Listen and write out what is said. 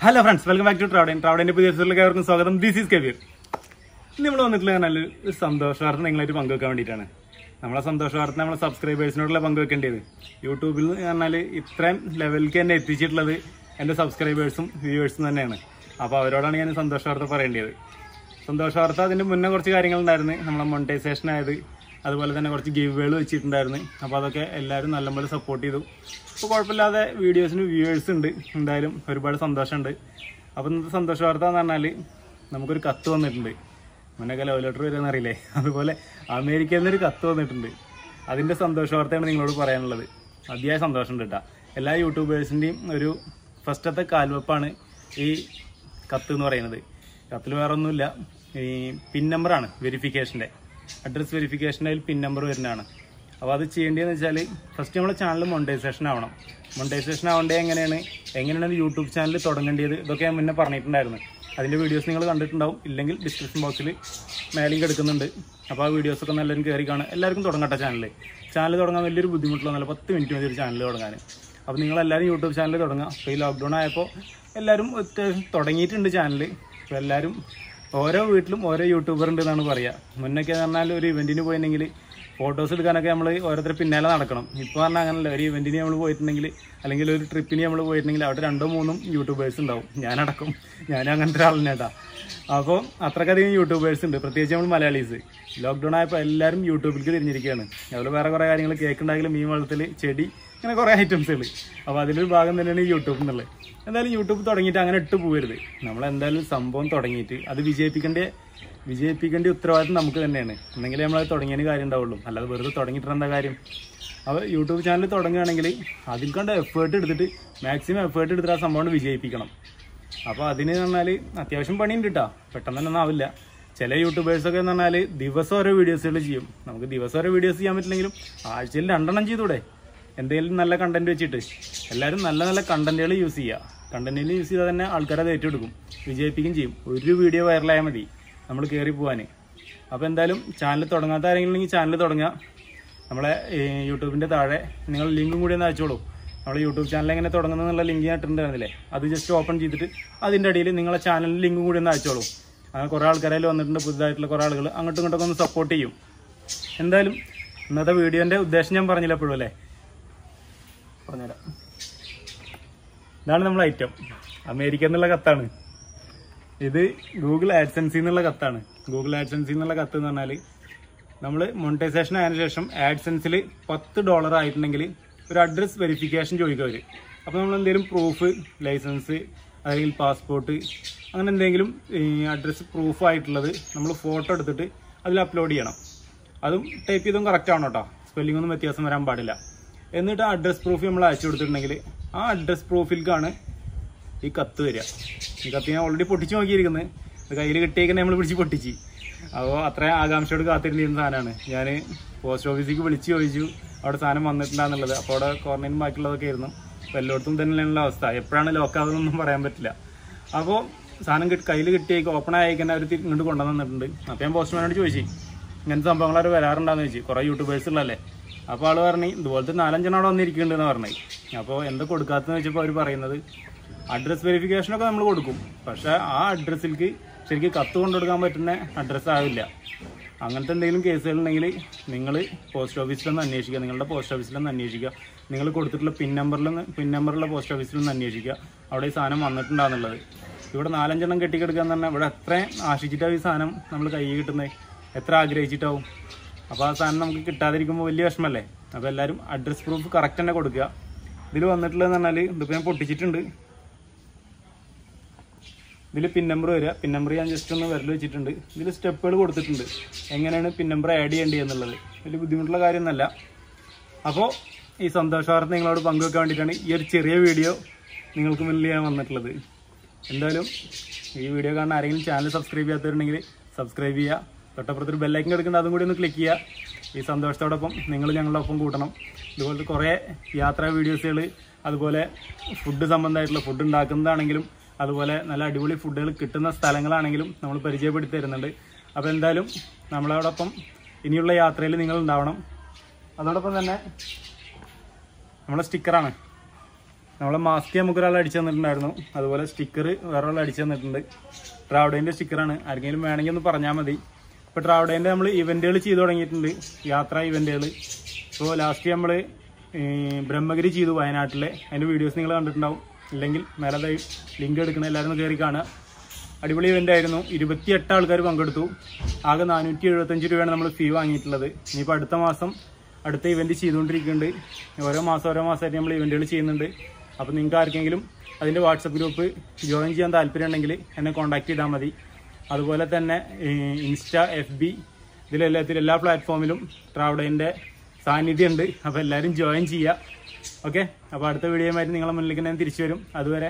Hello friends welcome back to ട്രാവഡൻ ട്രാവഡിന്റെ പുതിയ എപ്പിസോഡിലേക്ക് സ്വാഗതം. ദിസ് ഈസ് കബീർ നമ്മൾ വന്നിട്ടുള്ള നല്ല സന്തോഷ വാർത്ത നിങ്ങളായിട്ട് പങ്കുവെക്കാൻ വേണ്ടിയിട്ടാണ്. നമ്മളെ സന്തോഷ വാർത്ത നമ്മളെ സബ്സ്ക്രൈബേഴ്സിനോടുള്ള പങ്കുവെക്കേണ്ടത്. യൂട്യൂബിൽ എന്ന് പറഞ്ഞാൽ ഇത്രയും ലെവലിലേക്ക് എന്നെ എത്തിച്ചിട്ടുള്ളത് എന്റെ സബ്സ്ക്രൈബേഴ്സും വ്യൂവേഴ്സും തന്നെയാണ്. അപ്പോൾ അവരോടാണ് ഞാൻ സന്തോഷ വാർത്ത പറയേണ്ടത്. സന്തോഷ വാർത്ത അതിന്റെ മുന്നേ കുറച്ച് കാര്യങ്ങളുണ്ടായിരുന്നു. നമ്മളെ മോണിറ്റൈസേഷൻ ആയത് അതുപോലെ തന്നെ കുറച്ച് ഗിവുകൾ വെച്ചിട്ടുണ്ടായിരുന്നു. അപ്പോൾ അതൊക്കെ എല്ലാവരും നല്ലപോലെ സപ്പോർട്ട് ചെയ്തു. അപ്പോൾ കുഴപ്പമില്ലാതെ വീഡിയോസിന് വ്യൂവേഴ്സ് ഉണ്ട്. എന്തായാലും ഒരുപാട് സന്തോഷമുണ്ട്. അപ്പോൾ ഇന്നത്തെ സന്തോഷ വാർത്ത എന്ന് പറഞ്ഞാൽ നമുക്കൊരു കത്ത് വന്നിട്ടുണ്ട്. മുന്നൊക്കെ ലവ് ലെറ്റർ വരുമെന്ന് അറിയില്ലേ? അതുപോലെ അമേരിക്കയിൽ നിന്നൊരു കത്ത് വന്നിട്ടുണ്ട്. അതിന്റെ സന്തോഷ വാർത്തയാണ് നിങ്ങളോട് പറയാനുള്ളത്. അതിയായ സന്തോഷമുണ്ട് കേട്ടോ. എല്ലാ യൂട്യൂബേഴ്സിന്റെയും ഒരു ഫസ്റ്റത്തെ കാൽവെപ്പാണ് ഈ കത്ത് എന്ന് പറയുന്നത്. കത്തിൽ വേറെ ഒന്നുമില്ല ഈ പിൻ നമ്പറാണ് വെരിഫിക്കേഷന്റെ അഡ്രസ് വെരിഫിക്കേഷന്റെ അതിൽ പിൻ നമ്പർ വരുന്നതാണ്. അപ്പോൾ അത് ചെയ്യേണ്ടതെന്ന് വെച്ചാൽ ഫസ്റ്റ് നമ്മുടെ ചാനൽ മൊണ്ടൈസേഷൻ ആവണം. മൊണ്ടൈസേഷൻ ആവേണ്ടത് എങ്ങനെയാണ്? എങ്ങനെയാണ് യൂട്യൂബ് ചാനൽ തുടങ്ങേണ്ടത്? ഇതൊക്കെ ഞാൻ മുന്നേ പറഞ്ഞിട്ടുണ്ടായിരുന്നു. അതിന്റെ വീഡിയോസ് നിങ്ങൾ കണ്ടിട്ടുണ്ടാവും. ഇല്ലെങ്കിൽ ഡിസ്ക്രിപ്ഷൻ ബോക്സിൽ മേലിംഗ് എടുക്കുന്നുണ്ട്. അപ്പോൾ ആ വീഡിയോസൊക്കെ നല്ലൊരു കയറി കാണുക. എല്ലാവർക്കും തുടങ്ങട്ടെ ചാനൽ ചാനൽ തുടങ്ങാൻ വലിയൊരു ബുദ്ധിമുട്ടുള്ളതല്ല പത്ത് മിനിറ്റ് മതി ഒരു ചാനൽ തുടങ്ങാൻ. അപ്പോൾ നിങ്ങളെല്ലാവരും യൂട്യൂബ് ചാനൽ തുടങ്ങുക. അപ്പോൾ ഈ ലോക്ക്ഡൗൺ ആയപ്പോൾ എല്ലാവരും തുടങ്ങിയിട്ടുണ്ട് ചാനൽ അപ്പോൾ എല്ലാവരും ഓരോ വീട്ടിലും ഓരോ യൂട്യൂബർ ഉണ്ട് എന്നാണ് പറയുക മുന്നൊക്കെ പറഞ്ഞാൽ ഒരു ഇവന്റിന് പോയിട്ടുണ്ടെങ്കിൽ ഫോട്ടോസ് എടുക്കാനൊക്കെ നമ്മൾ ഓരോരുത്തർ പിന്നാലെ നടക്കണം. ഇപ്പോൾ പറഞ്ഞാൽ അങ്ങനല്ല. ഒരു ഇവന്റിന് നമ്മൾ പോയിട്ടുണ്ടെങ്കിൽ അല്ലെങ്കിൽ ഒരു ട്രിപ്പിന് നമ്മൾ പോയിട്ടുണ്ടെങ്കിൽ അവിടെ രണ്ടോ മൂന്നും യൂട്യൂബേഴ്സ് ഉണ്ടാവും. ഞാനടക്കം. ഞാൻ അങ്ങനത്തെ ഒരാളിനെ കേട്ടാ അപ്പോൾ അത്രക്കധികം യൂട്യൂബേഴ്സ് ഉണ്ട്. പ്രത്യേകിച്ച് നമ്മൾ മലയാളീസ്. ലോക്ക്ഡൗൺ ആയപ്പോൾ എല്ലാവരും യൂട്യൂബിലേക്ക് തിരിഞ്ഞിരിക്കുകയാണ് അതുപോലെ വേറെ കുറേ കാര്യങ്ങൾ കേക്ക് മീൻ വളർത്തൽ ചെടി അങ്ങനെ കുറേ ഐറ്റംസുകൾ അപ്പോൾ അതിലൊരു ഭാഗം തന്നെയാണ് ഈ യൂട്യൂബ് എന്നുള്ളത്. എന്തായാലും യൂട്യൂബ് തുടങ്ങിയിട്ട് അങ്ങനെ ഇട്ട് പോകരുത് നമ്മൾ എന്തായാലും സംഭവം തുടങ്ങിയിട്ട് അത് വിജയിപ്പിക്കേണ്ട വിജയിപ്പിക്കേണ്ട ഉത്തരവാദിത്വം നമുക്ക് തന്നെയാണ്. എന്നെങ്കിലേ നമ്മളത് തുടങ്ങിയതിന് കാര്യം ഉണ്ടാവുള്ളൂ അല്ലാതെ വെറുതെ തുടങ്ങിയിട്ടുണ്ടെന്താ കാര്യം? അപ്പോൾ യൂട്യൂബ് ചാനൽ തുടങ്ങുകയാണെങ്കിൽ അതിൽ കണ്ട എഫേർട്ട് എടുത്തിട്ട് മാക്സിമം എഫേർട്ട് എടുത്തിട്ട് ആ സംഭവം വിജയിപ്പിക്കണം. അപ്പോൾ അതിന് പറഞ്ഞാൽ അത്യാവശ്യം പണിയുണ്ട് കേട്ടോ പെട്ടെന്ന് തന്നെ ഒന്നും ആവില്ല ചില യൂട്യൂബേഴ്സൊക്കെ എന്ന് പറഞ്ഞാൽ ദിവസം ഓരോ വീഡിയോസുകൾ ചെയ്യും. നമുക്ക് ദിവസം ഓരോ വീഡിയോസ് ചെയ്യാൻ പറ്റില്ലെങ്കിലും ആഴ്ചയിൽ രണ്ടെണ്ണം ചെയ്തൂടെ? എന്തെങ്കിലും നല്ല കണ്ടന്റ് വെച്ചിട്ട്. എല്ലാവരും നല്ല നല്ല കണ്ടന്റുകൾ യൂസ് ചെയ്യുക കണ്ടന്റിൽ യൂസ് ചെയ്താൽ തന്നെ ആൾക്കാരെ അത് ഏറ്റെടുക്കും. വിജയിപ്പിക്കുകയും ചെയ്യും. ഒരു വീഡിയോ വൈറലായാൽ മതി. നമ്മൾ കയറി പോകാൻ അപ്പോൾ എന്തായാലും ചാനൽ തുടങ്ങാത്ത ആരെങ്കിലും ചാനൽ തുടങ്ങുക നമ്മളെ യൂട്യൂബിന്റെ താഴെ നിങ്ങൾ ലിങ്കും കൂടി ഒന്ന് അയച്ചോളൂ. നമ്മളെ യൂട്യൂബ് ചാനൽ എങ്ങനെ തുടങ്ങുന്നതെന്നുള്ള ലിങ്ക് ഞാൻ ഇട്ടിട്ടുണ്ടായിരുന്നില്ലേ? അത് ജസ്റ്റ് ഓപ്പൺ ചെയ്തിട്ട് അതിന്റെ അടിയിൽ നിങ്ങളെ ചാനലിൽ ലിങ്കും കൂടി ഒന്ന് അയച്ചോളൂ. അങ്ങനെ കുറേ ആൾക്കാരിൽ വന്നിട്ടുണ്ട് പുതുതായിട്ടുള്ള കുറേ ആളുകൾ അങ്ങോട്ടും ഇങ്ങോട്ടൊക്കെ ഒന്ന് സപ്പോർട്ട് ചെയ്യും. എന്തായാലും ഇന്നത്തെ വീഡിയോന്റെ ഉദ്ദേശം ഞാൻ പറഞ്ഞില്ല എപ്പോഴും അല്ലേ? പറഞ്ഞുതരാം. ഇതാണ് നമ്മൾ ഐറ്റം അമേരിക്ക എന്നുള്ള കത്താണ്. ഇത് ഗൂഗിൾ ആഡ്സൻസിൽ നിന്നുള്ള കത്താണ്. ഗൂഗിൾ ആഡ്സൻസിൽ നിന്നുള്ള കത്ത് എന്ന് പറഞ്ഞാൽ നമ്മൾ മോണിറ്റൈസേഷൻ ആയതിനു ശേഷം ആഡ്സെൻസിൽ പത്ത് ഡോളർ ആയിട്ടുണ്ടെങ്കിൽ ഒരു അഡ്രസ് വെരിഫിക്കേഷൻ ചോദിക്കും അവർ അപ്പോൾ നമ്മൾ എന്തെങ്കിലും പ്രൂഫ് ലൈസൻസ് അല്ലെങ്കിൽ പാസ്പോർട്ട് അങ്ങനെ എന്തെങ്കിലും അഡ്രസ്സ് പ്രൂഫ് ആയിട്ടുള്ളത് നമ്മൾ ഫോട്ടോ എടുത്തിട്ട് അതിൽ അപ്ലോഡ് ചെയ്യണം. അതും ടൈപ്പ് ചെയ്തും കറക്റ്റ് ആവണം കേട്ടോ സ്പെല്ലിംഗ് ഒന്നും വ്യത്യാസം വരാൻ പാടില്ല. എന്നിട്ട് ആ അഡ്രസ് പ്രൂഫ് നമ്മൾ അയച്ചു കൊടുത്തിട്ടുണ്ടെങ്കിൽ ആ അഡ്രസ് പ്രൂഫിലേക്കാണ് ഈ കത്ത് വരിക. ഈ കത്ത് ഞാൻ ഓൾറെഡി പൊട്ടിച്ച് നോക്കിയിരിക്കുന്നത് കയ്യിൽ കിട്ടിയേക്കുന്നത് നമ്മൾ പിടിച്ച് പൊട്ടിച്ച്. അപ്പോൾ അത്രയും ആകാംക്ഷയോട് കാത്തിരുന്നിരുന്ന സാധനമാണ്. ഞാൻ പോസ്റ്റ് ഓഫീസിലേക്ക് വിളിച്ച് ചോദിച്ചു അവിടെ സാധനം വന്നിട്ടുണ്ടാന്നുള്ളത്. അപ്പോൾ അവിടെ ക്വാറന്റൈൻ ബാക്കിയുള്ളതൊക്കെ ആയിരുന്നു. അപ്പോൾ എല്ലായിടത്തും തന്നെയുള്ള അവസ്ഥ. എപ്പോഴാണ് ലോക്കാവുന്നൊന്നും പറയാൻ പറ്റില്ല. അപ്പോൾ സാധനം കിട്ടി കയ്യിൽ കിട്ടിയേക്ക് ഓപ്പൺ ആയേക്കന്നെ അവർ ഇങ്ങോട്ട് കൊണ്ടുവന്നിട്ടുണ്ട് അപ്പോൾ ഞാൻ പോസ്റ്റ്മാനോട് ചോദിച്ചു ഇങ്ങനത്തെ സംഭവങ്ങൾ അവർ വരാറുണ്ടാന്ന് ചോദിച്ചു. കുറേ യൂട്യൂബേഴ്സ് ഉള്ളല്ലേ അപ്പോൾ ആൾ പറഞ്ഞു ഇതുപോലത്തെ നാലഞ്ചെണ്ണം അവിടെ വന്നിരിക്കുന്നുണ്ടെന്ന് പറഞ്ഞു അപ്പോൾ എന്താ കൊടുക്കാത്തതെന്ന് വെച്ചപ്പോൾ അവർ പറയുന്നത് അഡ്രസ് വെരിഫിക്കേഷനൊക്കെ നമ്മൾ കൊടുക്കും. പക്ഷേ ആ അഡ്രസ്സിലേക്ക് ശരിക്കും കത്ത് കൊണ്ടുകൊടുക്കാൻ പറ്റുന്ന അഡ്രസ്സ് ആവില്ല. അങ്ങനത്തെ എന്തെങ്കിലും കേസുകളുണ്ടെങ്കിൽ നിങ്ങൾ പോസ്റ്റ് ഓഫീസിലൊന്ന് അന്വേഷിക്കുക. നിങ്ങളുടെ പോസ്റ്റ് ഓഫീസിലൊന്ന് അന്വേഷിക്കുക. നിങ്ങൾ കൊടുത്തിട്ടുള്ള പിൻ നമ്പറിലൊന്ന് പിൻ നമ്പറുള്ള പോസ്റ്റ് ഓഫീസിലൊന്ന് അന്വേഷിക്കുക. അവിടെ ഈ സാധനം വന്നിട്ടുണ്ടാകുന്നുള്ളത് ഇവിടെ നാലഞ്ചെണ്ണം കെട്ടിക്കെടുക്കുക എന്ന് പറഞ്ഞാൽ ഇവിടെ എത്രയും ആശിച്ചിട്ടാവും ഈ സാധനം നമ്മൾ കൈ കിട്ടുന്നത് എത്ര ആഗ്രഹിച്ചിട്ടാവും? അപ്പോൾ ആ സാധനം നമുക്ക് കിട്ടാതിരിക്കുമ്പോൾ വലിയ വിഷമല്ലേ? അപ്പോൾ എല്ലാവരും അഡ്രസ് പ്രൂഫ് കറക്റ്റ് തന്നെ കൊടുക്കുക. ഇതിൽ വന്നിട്ടുള്ളതെന്ന് പറഞ്ഞാൽ ഇതിപ്പോൾ ഞാൻ പൊട്ടിച്ചിട്ടുണ്ട്. ഇതിൽ പിൻ നമ്പർ വരിക. പിൻ നമ്പർ ഞാൻ ജസ്റ്റ് ഒന്ന് വരൽ വെച്ചിട്ടുണ്ട്. ഇതിൽ സ്റ്റെപ്പുകൾ കൊടുത്തിട്ടുണ്ട്. എങ്ങനെയാണ് പിൻ നമ്പർ ആഡ് ചെയ്യേണ്ടത് എന്നുള്ളത്. വലിയ ബുദ്ധിമുട്ടുള്ള കാര്യമൊന്നുമല്ല. അപ്പോൾ ഈ സന്തോഷവാർത്ത നിങ്ങളോട് പങ്കുവെക്കാൻ വേണ്ടിയിട്ടാണ് ഈ ഒരു ചെറിയ വീഡിയോ നിങ്ങൾക്ക് മുന്നിൽ ഞാൻ വന്നിട്ടുള്ളത്. എന്തായാലും ഈ വീഡിയോ കാണാൻ ആരെങ്കിലും ചാനൽ സബ്സ്ക്രൈബ് ചെയ്യാത്തവരുണ്ടെങ്കിൽ സബ്സ്ക്രൈബ് ചെയ്യുക. തൊട്ടപ്പുറത്തൊരു ബെല്ലൈക്കൻ എടുക്കേണ്ട അതും കൂടി ഒന്ന് ക്ലിക്ക് ചെയ്യുക. ഈ സന്തോഷത്തോടൊപ്പം നിങ്ങൾ ഞങ്ങളുടെ ഒപ്പം കൂട്ടണം. ഇതുപോലത്തെ കുറേ യാത്രാ വീഡിയോസുകൾ അതുപോലെ ഫുഡ് സംബന്ധമായിട്ടുള്ള ഫുഡ് ഉണ്ടാക്കുന്നതാണെങ്കിലും അതുപോലെ നല്ല അടിപൊളി ഫുഡുകൾ കിട്ടുന്ന സ്ഥലങ്ങളാണെങ്കിലും നമ്മൾ പരിചയപ്പെടുത്തി തരുന്നുണ്ട് അപ്പോൾ എന്തായാലും നമ്മളോടൊപ്പം ഇനിയുള്ള യാത്രയിൽ നിങ്ങൾ ഉണ്ടാവണം. അതോടൊപ്പം തന്നെ നമ്മളെ സ്റ്റിക്കറാണ്. നമ്മളെ മാസ്ക് നമുക്ക് ഒരാൾ അടിച്ചു തന്നിട്ടുണ്ടായിരുന്നു. അതുപോലെ സ്റ്റിക്കർ വേറെ ഒരാൾ അടിച്ചു തന്നിട്ടുണ്ട്. ട്രാവഡേന്റെ സ്റ്റിക്കറാണ്. ആർക്കെങ്കിലും വേണമെങ്കിൽ ഒന്ന് പറഞ്ഞാൽ മതി. ഇപ്പോൾ ട്രാവഡേന്റെ നമ്മൾ ഇവന്റുകൾ ചെയ്തു തുടങ്ങിയിട്ടുണ്ട്. യാത്രാ ഇവന്റുകൾ ഇപ്പോൾ ലാസ്റ്റ് നമ്മൾ ബ്രഹ്മഗിരി ചെയ്തു വയനാട്ടിലെ. അതിന്റെ വീഡിയോസ് നിങ്ങൾ കണ്ടിട്ടുണ്ടാവും. ഇല്ലെങ്കിൽ മേലെ ലിങ്ക് എടുക്കണ എല്ലാവരും കയറി കാണുക. അടിപൊളി ഇവന്റ് ആയിരുന്നു. ഇരുപത്തിയെട്ട് ആൾക്കാർ പങ്കെടുത്തു. ആകെ നാനൂറ്റി എഴുപത്തഞ്ച് രൂപയാണ് നമ്മൾ ഫീ വാങ്ങിയിട്ടുള്ളത്. ഇനിയിപ്പോൾ അടുത്ത മാസം അടുത്ത ഇവന്റ് ചെയ്തുകൊണ്ടിരിക്കുന്നുണ്ട്. ഓരോ മാസം ഓരോ മാസമായിട്ട് നമ്മൾ ഇവന്റുകൾ ചെയ്യുന്നുണ്ട്. അപ്പോൾ നിങ്ങൾക്ക് ആർക്കെങ്കിലും അതിന്റെ വാട്സപ്പ് ഗ്രൂപ്പ് ജോയിൻ ചെയ്യാൻ താല്പര്യം ഉണ്ടെങ്കിൽ എന്നെ കോൺടാക്ട് ചെയ്താൽ മതി. അതുപോലെ തന്നെ ഇൻസ്റ്റ എഫ് ബി ഇതിലെല്ലാത്തിലും എല്ലാ പ്ലാറ്റ്ഫോമിലും ട്രാവഡേന്റെ സാന്നിധ്യമുണ്ട് അപ്പോൾ എല്ലാവരും ജോയിൻ ചെയ്യുക ഓക്കെ അപ്പോൾ അടുത്ത വീഡിയോയുമായിട്ട് നിങ്ങളെ മുന്നിലേക്ക് ഞാൻ തിരിച്ചു വരും. അതുവരെ